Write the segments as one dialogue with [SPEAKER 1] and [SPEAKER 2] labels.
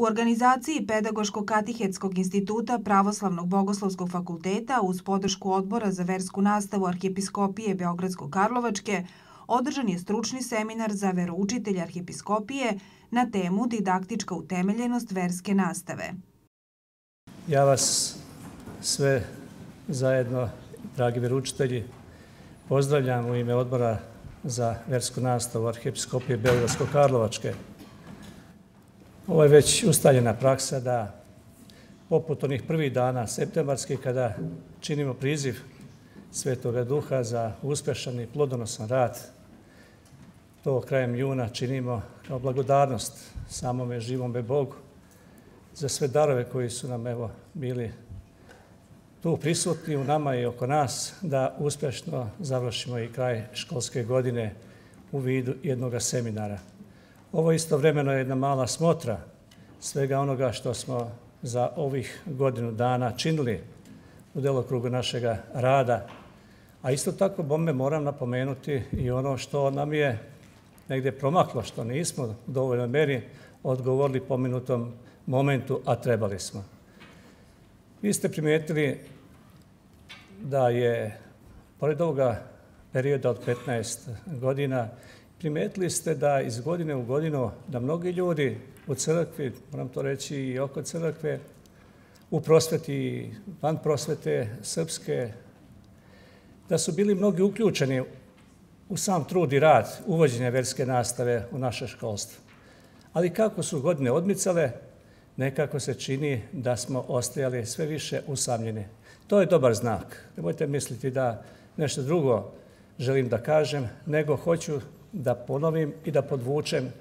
[SPEAKER 1] U organizaciji Pedagoško-katihetskog instituta Pravoslavnog bogoslovskog fakulteta uz podršku odbora za versku nastavu Arhijepiskopije Beogradsko-Karlovačke održan je stručni seminar za veroučitelj Arhijepiskopije na temu didaktička utemeljenost verske nastave.
[SPEAKER 2] Ja vas sve zajedno, dragi veroučitelji, pozdravljam u ime odbora za versku nastavu Arhijepiskopije Beogradsko-Karlovačke. Ovo je već ustaljena praksa da poput onih prvih dana septembarskih kada činimo priziv Svetoga Duha za uspešan i plodonosan rad, to krajem juna činimo kao blagodarnost samome živome Bogu za sve darove koji su nam evo bili tu prisutni u nama i oko nas da uspešno završimo i kraj školske godine u vidu jednog seminara. Ovo istovremeno je jedna mala smotra svega onoga što smo za ovih godinu dana činili u delokrugu našega rada, a isto tako bome moram napomenuti i ono što nam je negde promaklo, što nismo u dovoljnoj meri odgovorili pomenutom momentu, a trebali smo. Vi ste primetili da je, pored ovoga perioda od 15 godina, primetili ste da iz godine u godinu, da mnogi ljudi u crkvi, moram to reći i oko crkve, u prosveti, van prosvete srpske, da su bili mnogi uključeni u sam trud i rad uvođenja verske nastave u naše školstvo. Ali kako su godine odmicale, nekako se čini da smo ostajali sve više usamljeni. To je dobar znak. Nemojte misliti da nešto drugo želim da kažem, nego hoću da ponovim i da podvučem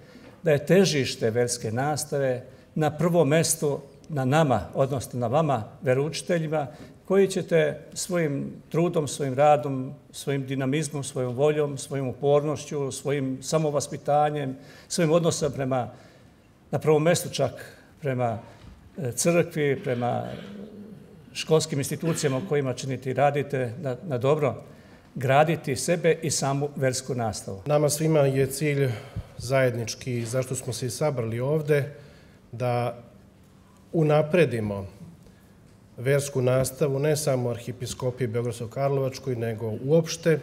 [SPEAKER 2] da je težište verske nastave na prvom mestu na nama, odnosno na vama, veroučiteljima, koji ćete svojim trudom, svojim radom, svojim dinamizmom, svojom voljom, svojim upornošću, svojim samovaspitanjem, svojim odnosom prema, na prvom mestu čak prema e, crkvi, prema školskim institucijama u kojima činite i radite na, na dobro, graditi sebe i samu versku nastavu.
[SPEAKER 3] Nama svima je cilj zajednički, zašto smo se i sabrali ovde, da unapredimo versku nastavu ne samo u Arhipiskopiji Beogradsko-Karlovačkoj, nego uopšte,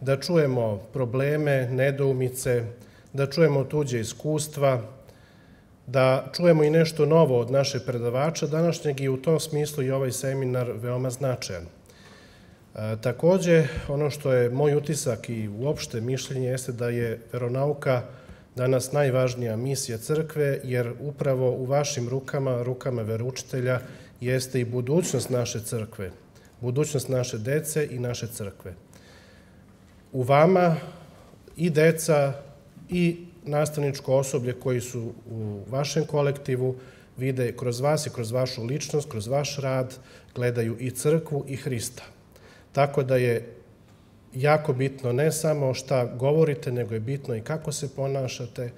[SPEAKER 3] da čujemo probleme, nedoumice, da čujemo tuđe iskustva, da čujemo i nešto novo od naše predavača današnjeg i u tom smislu i ovaj seminar veoma značajan. Takođe, ono što je moj utisak i uopšte mišljenje jeste da je veronauka danas najvažnija misija crkve, jer upravo u vašim rukama, rukama veručitelja, jeste i budućnost naše crkve, budućnost naše dece i naše crkve. U vama i deca i nastavničko osoblje koji su u vašem kolektivu vide kroz vas i kroz vašu ličnost, kroz vaš rad, gledaju i crkvu i Hrista. Tako da je jako bitno ne samo šta govorite, nego je bitno i kako se ponašate. E,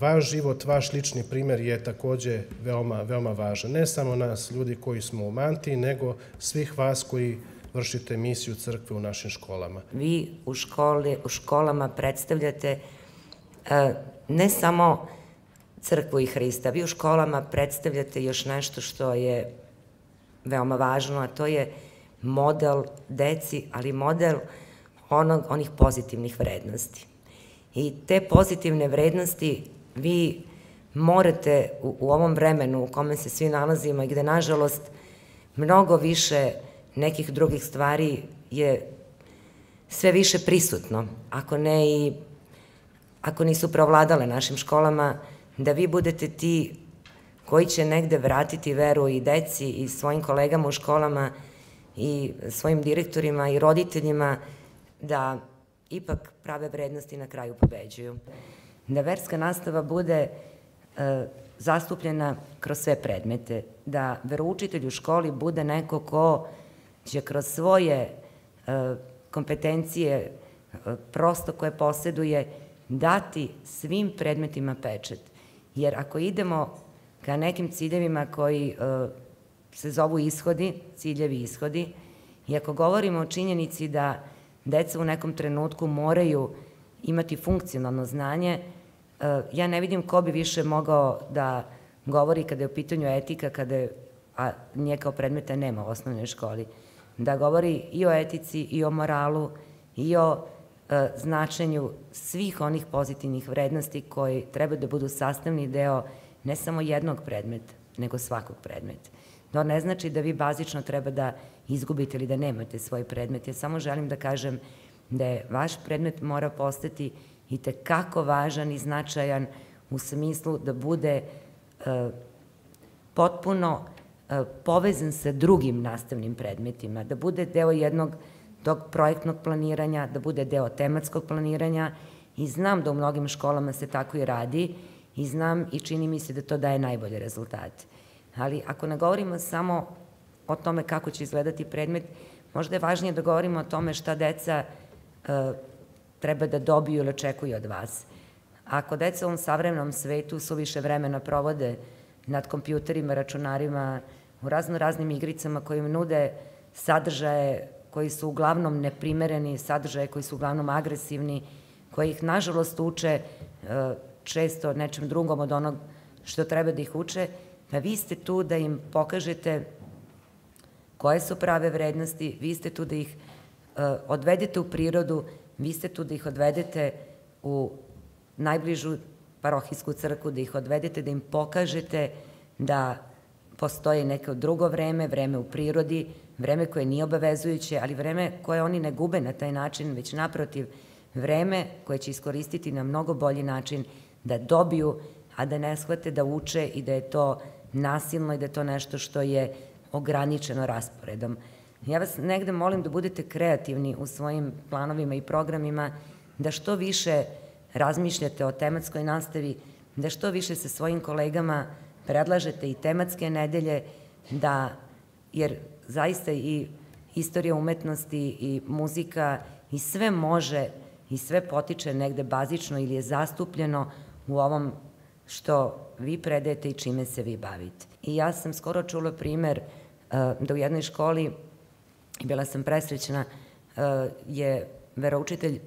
[SPEAKER 3] vaš život, vaš lični primer je takođe veoma, veoma važan. Ne samo nas, ljudi koji smo u mantiji, nego svih vas koji vršite misiju crkve u našim školama.
[SPEAKER 4] Vi u, školi, u školama predstavljate e, ne samo crkvu i Hrista, vi u školama predstavljate još nešto što je veoma važno, a to je model deci, ali model onog, onih pozitivnih vrednosti. I te pozitivne vrednosti vi morate u, u ovom vremenu u kome se svi nalazimo i gde, nažalost, mnogo više nekih drugih stvari je sve više prisutno, ako ne i ako nisu provladale našim školama, da vi budete ti koji će negde vratiti veru i deci i svojim kolegama u školama i svojim direktorima i roditeljima da ipak prave vrednosti na kraju pobeđuju. Da verska nastava bude e, zastupljena kroz sve predmete, da veroučitelj u školi bude neko ko će kroz svoje e, kompetencije e, prosto koje posjeduje dati svim predmetima pečet. Jer ako idemo ka nekim ciljevima koji e, se zovu ishodi, ciljevi ishodi, i ako govorimo o činjenici da deca u nekom trenutku moraju imati funkcionalno znanje, e, ja ne vidim ko bi više mogao da govori kada je u pitanju etika, kada je, a nje kao predmeta nema u osnovnoj školi, da govori i o etici i o moralu i o e, značenju svih onih pozitivnih vrednosti koji treba da budu sastavni deo ne samo jednog predmeta, nego svakog predmeta. To ne znači da vi bazično treba da izgubite ili da nemate svoj predmet. Ja samo želim da kažem da je vaš predmet mora postati i tekako važan i značajan u smislu da bude e, potpuno e, povezan sa drugim nastavnim predmetima, da bude deo jednog tog projektnog planiranja, da bude deo tematskog planiranja i znam da u mnogim školama se tako i radi i znam i čini mi se da to daje najbolje rezultate. Ali ako ne govorimo samo o tome kako će izgledati predmet, možda je važnije da govorimo o tome šta deca e, treba da dobiju ili očekuju od vas. Ako deca u ovom savremenom svetu su više vremena provode nad kompjuterima, računarima, u razno raznim igricama koje im nude sadržaje koji su uglavnom neprimereni, sadržaje koji su uglavnom agresivni, koji ih nažalost uče e, često nečem drugom od onog što treba da ih uče, pa vi ste tu da im pokažete koje su prave vrednosti, vi ste tu da ih uh, odvedete u prirodu, vi ste tu da ih odvedete u najbližu parohijsku crku, da ih odvedete, da im pokažete da postoji neko drugo vreme, vreme u prirodi, vreme koje nije obavezujuće, ali vreme koje oni ne gube na taj način, već naprotiv, vreme koje će iskoristiti na mnogo bolji način da dobiju, a da ne shvate da uče i da je to nasilno i da je to nešto što je ograničeno rasporedom. Ja vas negde molim da budete kreativni u svojim planovima i programima, da što više razmišljate o tematskoj nastavi, da što više sa svojim kolegama predlažete i tematske nedelje, da, jer zaista i istorija umetnosti i muzika i sve može i sve potiče negde bazično ili je zastupljeno u ovom što vi predajete i čime se vi bavite. I ja sam skoro čula primer uh, da u jednoj školi, bila sam presrećna, uh, je veroučitelj,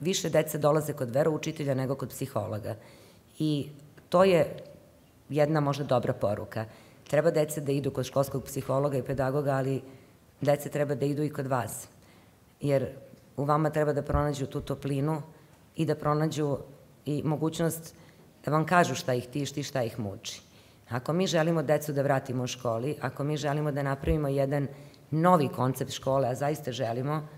[SPEAKER 4] više deca dolaze kod veroučitelja nego kod psihologa. I to je jedna možda dobra poruka. Treba deca da idu kod školskog psihologa i pedagoga, ali deca treba da idu i kod vas. Jer u vama treba da pronađu tu toplinu i da pronađu i mogućnost da vam kažu šta ih tišti, šta ih muči. Ako mi želimo decu da vratimo u školi, ako mi želimo da napravimo jedan novi koncept škole, a zaista želimo,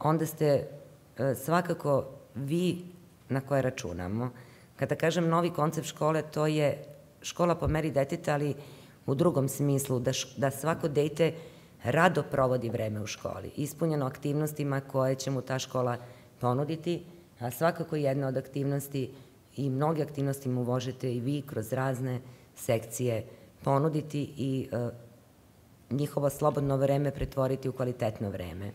[SPEAKER 4] onda ste e, svakako vi na koje računamo. Kada kažem novi koncept škole, to je škola po meri deteta, ali u drugom smislu, da, š, da svako dete rado provodi vreme u školi, ispunjeno aktivnostima koje će mu ta škola ponuditi, a svakako jedna od aktivnosti i mnoge aktivnosti mu možete i vi kroz razne sekcije ponuditi i e, njihovo slobodno vreme pretvoriti u kvalitetno vreme.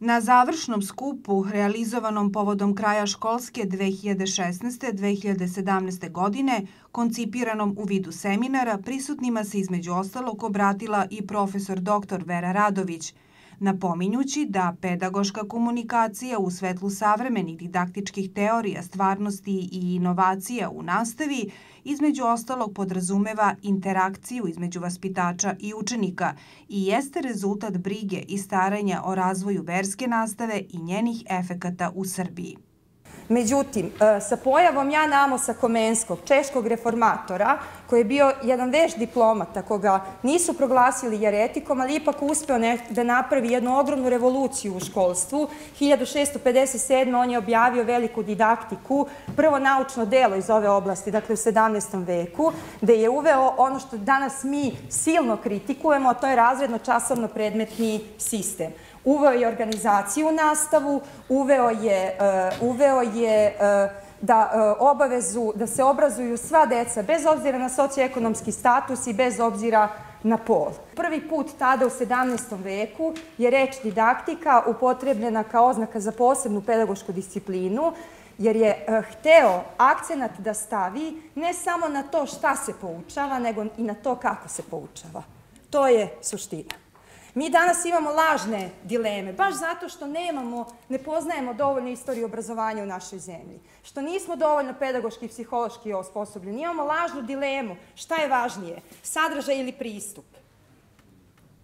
[SPEAKER 1] Na završnom skupu, realizovanom povodom kraja školske 2016-2017. godine, koncipiranom u vidu seminara, prisutnima se između ostalog obratila i profesor dr. Vera Radović, napominjući da pedagoška komunikacija u svetlu savremenih didaktičkih teorija stvarnosti i inovacija u nastavi između ostalog podrazumeva interakciju između vaspitača i učenika i jeste rezultat brige i staranja o razvoju verske nastave i njenih efekata u Srbiji.
[SPEAKER 5] Međutim, e, sa pojavom Jana Amosa Komenskog, češkog reformatora, koji je bio jedan veš diplomata, koga nisu proglasili jeretikom, ali ipak uspeo da napravi jednu ogromnu revoluciju u školstvu. 1657. on je objavio veliku didaktiku, prvo naučno delo iz ove oblasti, dakle u 17. veku, gde je uveo ono što danas mi silno kritikujemo, a to je razredno časovno predmetni sistem. Uveo je organizaciju u nastavu, uveo je, uh, uveo je uh, da uh, obavezu da se obrazuju sva deca bez obzira na socioekonomski status i bez obzira na pol. Prvi put tada u 17. veku je reč didaktika upotrebljena kao oznaka za posebnu pedagošku disciplinu, jer je hteo akcenat da stavi ne samo na to šta se poučava, nego i na to kako se poučava. To je suština. Mi danas imamo lažne dileme, baš zato što nemamo, ne poznajemo dovoljno istoriju obrazovanja u našoj zemlji, što nismo dovoljno pedagoški i psihološki osposobljeni. Imamo lažnu dilemu, šta je važnije, sadržaj ili pristup.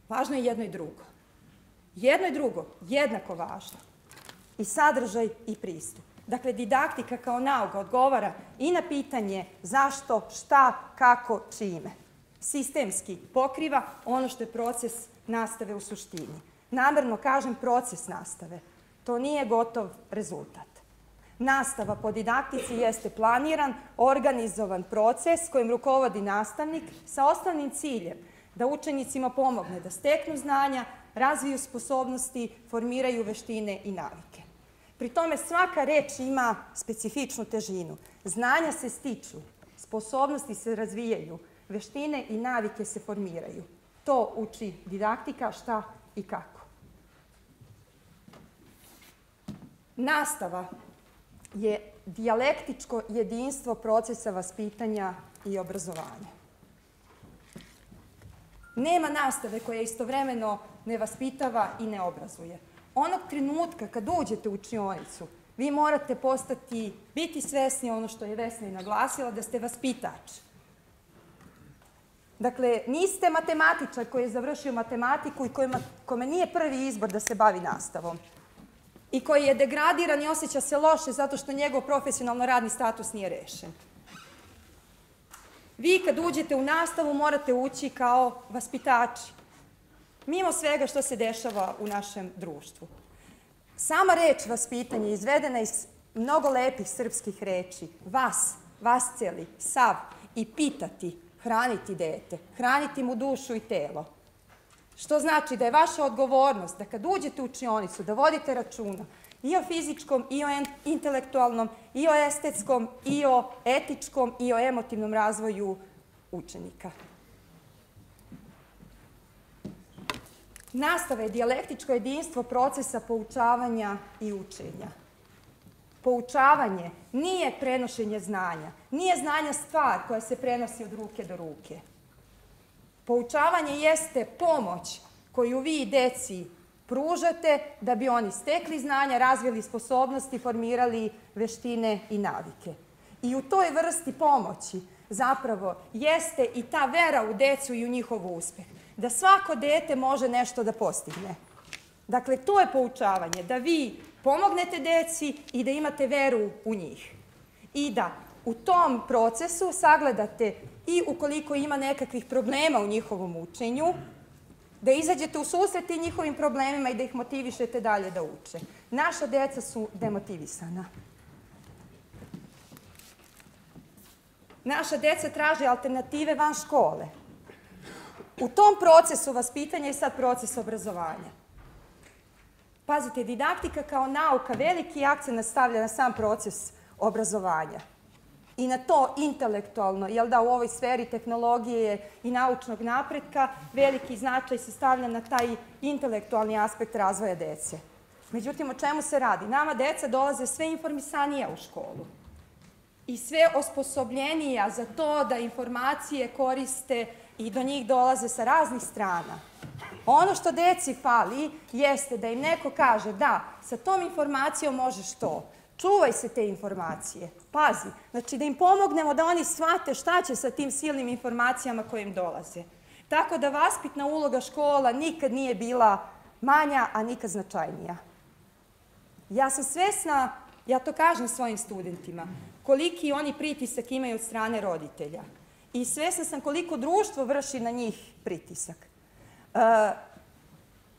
[SPEAKER 5] Važno je jedno i drugo. Jedno i drugo, jednako važno. I sadržaj i pristup. Dakle, didaktika kao nauka odgovara i na pitanje zašto, šta, kako, čime. Sistemski pokriva ono što je proces nastave u suštini. Namerno kažem proces nastave. To nije gotov rezultat. Nastava po didaktici jeste planiran, organizovan proces kojim rukovodi nastavnik sa osnovnim ciljem da učenicima pomogne da steknu znanja, razviju sposobnosti, formiraju veštine i navike. Pri tome svaka reč ima specifičnu težinu. Znanja se stiču, sposobnosti se razvijaju, veštine i navike se formiraju. To uči didaktika šta i kako. Nastava je dijalektičko jedinstvo procesa vaspitanja i obrazovanja. Nema nastave koja istovremeno ne vaspitava i ne obrazuje. Onog trenutka kad uđete u učionicu, vi morate postati, biti svesni ono što je Vesna i naglasila, da ste vaspitač. Dakle, niste matematičar koji je završio matematiku i kome nije prvi izbor da se bavi nastavom i koji je degradiran i osjeća se loše zato što njegov profesionalno radni status nije rešen. Vi kad uđete u nastavu morate ući kao vaspitači, mimo svega što se dešava u našem društvu. Sama reč vaspitanje izvedena iz mnogo lepih srpskih reči. Vas, vas celi, sav i pitati, hraniti dete, hraniti mu dušu i telo. Što znači da je vaša odgovornost da kad uđete u učionicu da vodite računa i o fizičkom, i o intelektualnom, i o estetskom, i o etičkom, i o emotivnom razvoju učenika. Nastava je dijalektičko jedinstvo procesa poučavanja i učenja. Poučavanje nije prenošenje znanja, nije znanja stvar koja se prenosi od ruke do ruke. Poučavanje jeste pomoć koju vi deci pružate da bi oni stekli znanja, razvili sposobnosti, formirali veštine i navike. I u toj vrsti pomoći zapravo jeste i ta vera u decu i u njihov uspeh. Da svako dete može nešto da postigne. Dakle, to je poučavanje, da vi pomognete deci i da imate veru u njih. I da u tom procesu sagledate i ukoliko ima nekakvih problema u njihovom učenju, da izađete u susreti njihovim problemima i da ih motivišete dalje da uče. Naša deca su demotivisana. Naša deca traže alternative van škole. U tom procesu vaspitanja je sad proces obrazovanja. Pazite, didaktika kao nauka veliki akcent stavlja na sam proces obrazovanja i na to intelektualno, jel da u ovoj sferi tehnologije i naučnog napretka veliki značaj se stavlja na taj intelektualni aspekt razvoja dece. Međutim, o čemu se radi? Nama deca dolaze sve informisanija u školu i sve osposobljenija za to da informacije koriste i do njih dolaze sa raznih strana. Ono što deci fali jeste da im neko kaže da, sa tom informacijom možeš to, Čuvaj se te informacije. Pazi. Znači da im pomognemo da oni shvate šta će sa tim silnim informacijama koje im dolaze. Tako da vaspitna uloga škola nikad nije bila manja, a nikad značajnija. Ja sam svesna, ja to kažem svojim studentima, koliki oni pritisak imaju od strane roditelja. I svesna sam koliko društvo vrši na njih pritisak.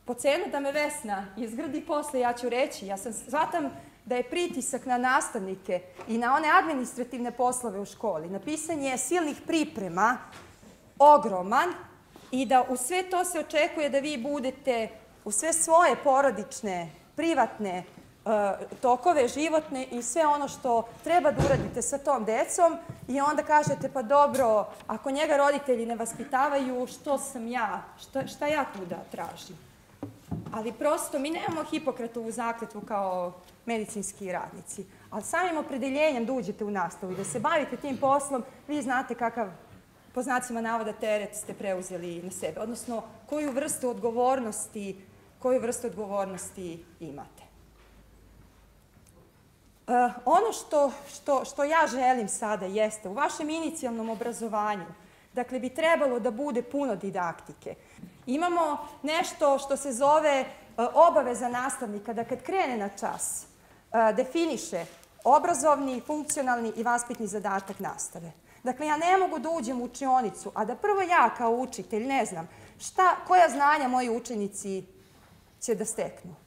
[SPEAKER 5] Po cenu da me Vesna izgradi posle, ja ću reći, ja sam, shvatam da je pritisak na nastavnike i na one administrativne poslove u školi, na pisanje silnih priprema, ogroman i da u sve to se očekuje da vi budete u sve svoje porodične, privatne tokove životne i sve ono što treba da uradite sa tom decom i onda kažete pa dobro, ako njega roditelji ne vaspitavaju, što sam ja, šta, šta ja tu da tražim? Ali prosto mi nemamo Hipokratovu zakletvu kao medicinski radnici. Ali samim opredeljenjem da uđete u nastavu i da se bavite tim poslom, vi znate kakav po znacima navoda teret ste preuzeli na sebe, odnosno koju vrstu odgovornosti, koju vrstu odgovornosti imate. Uh, ono što, što, što ja želim sada jeste u vašem inicijalnom obrazovanju, dakle bi trebalo da bude puno didaktike. Imamo nešto što se zove uh, obaveza nastavnika da kad krene na čas uh, definiše obrazovni, funkcionalni i vaspitni zadatak nastave. Dakle, ja ne mogu da uđem u učionicu, a da prvo ja kao učitelj ne znam šta, koja znanja moji učenici će da steknu.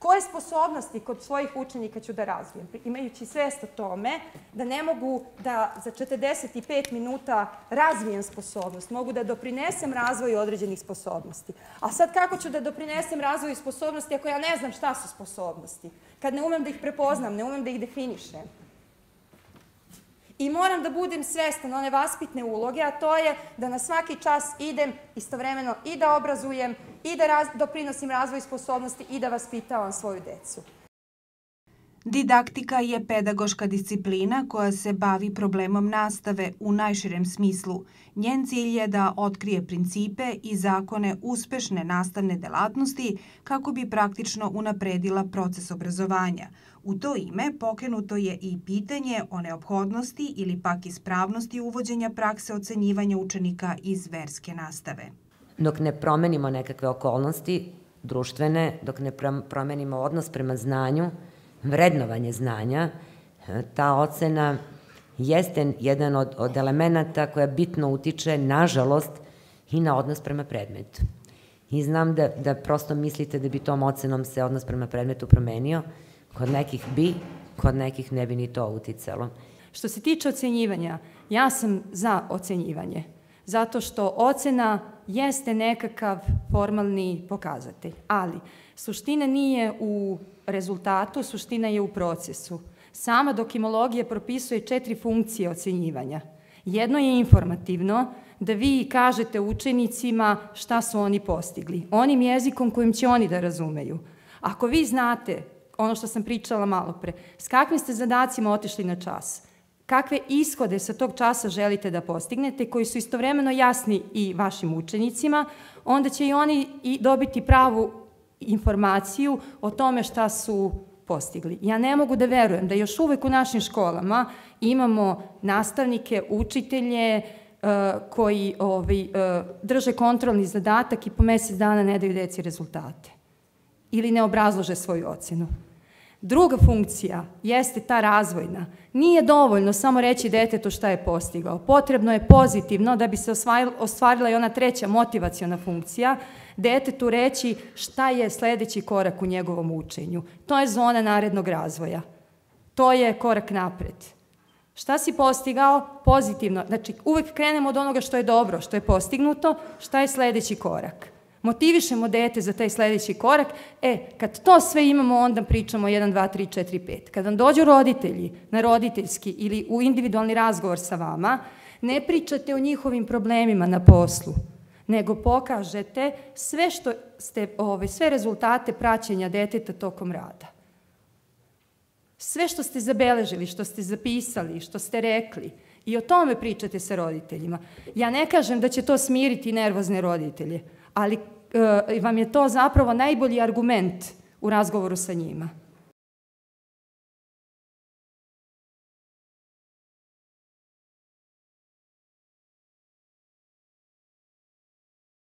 [SPEAKER 5] Koje sposobnosti kod svojih učenika ću da razvijem, imajući svest o tome da ne mogu da za 45 minuta razvijem sposobnost, mogu da doprinesem razvoju određenih sposobnosti. A sad kako ću da doprinesem razvoju sposobnosti ako ja ne znam šta su sposobnosti? Kad ne umem da ih prepoznam, ne umem da ih definišem. I moram da budem svestan one vaspitne uloge, a to je da na svaki čas idem istovremeno i da obrazujem, i da doprinosim razvoj sposobnosti i da vaspitavam svoju decu.
[SPEAKER 1] Didaktika je pedagoška disciplina koja se bavi problemom nastave u najširem smislu. Njen cilj je da otkrije principe i zakone uspešne nastavne delatnosti kako bi praktično unapredila proces obrazovanja. U to ime pokrenuto je i pitanje o neophodnosti ili pak ispravnosti uvođenja prakse ocenjivanja učenika iz verske nastave.
[SPEAKER 4] Dok ne promenimo nekakve okolnosti društvene, dok ne promenimo odnos prema znanju, vrednovanje znanja, ta ocena jeste jedan od, od elemenata koja bitno utiče, nažalost, i na odnos prema predmetu. I znam da, da prosto mislite da bi tom ocenom se odnos prema predmetu promenio, kod nekih bi, kod nekih ne bi ni to uticalo.
[SPEAKER 5] Što se tiče ocenjivanja, ja sam za ocenjivanje, zato što ocena jeste nekakav formalni pokazatelj, ali suština nije u rezultatu, suština je u procesu. Sama dokimologija propisuje četiri funkcije ocenjivanja. Jedno je informativno, da vi kažete učenicima šta su oni postigli, onim jezikom kojim će oni da razumeju. Ako vi znate, ono što sam pričala malo pre, s kakvim ste zadacima otišli na čas, kakve ishode sa tog časa želite da postignete, koji su istovremeno jasni i vašim učenicima, onda će i oni i dobiti pravu informaciju o tome šta su postigli. Ja ne mogu da verujem da još uvek u našim školama imamo nastavnike, učitelje uh, koji ovaj, uh, drže kontrolni zadatak i po mesec dana ne daju deci rezultate ili ne obrazlože svoju ocenu. Druga funkcija jeste ta razvojna. Nije dovoljno samo reći detetu šta je postigao. Potrebno je pozitivno da bi se ostvarila i ona treća motivaciona funkcija, detetu reći šta je sledeći korak u njegovom učenju. To je zona narednog razvoja. To je korak napred. Šta si postigao? Pozitivno. Znači, uvek krenemo od onoga što je dobro, što je postignuto, šta je sledeći korak motivišemo dete za taj sledeći korak, e, kad to sve imamo, onda pričamo 1, 2, 3, 4, 5. Kad vam dođu roditelji na roditeljski ili u individualni razgovor sa vama, ne pričate o njihovim problemima na poslu, nego pokažete sve što ste, ove, sve rezultate praćenja deteta tokom rada. Sve što ste zabeležili, što ste zapisali, što ste rekli, i o tome pričate sa roditeljima. Ja ne kažem da će to smiriti nervozne roditelje, ali e, vam je to zapravo najbolji argument u razgovoru sa njima.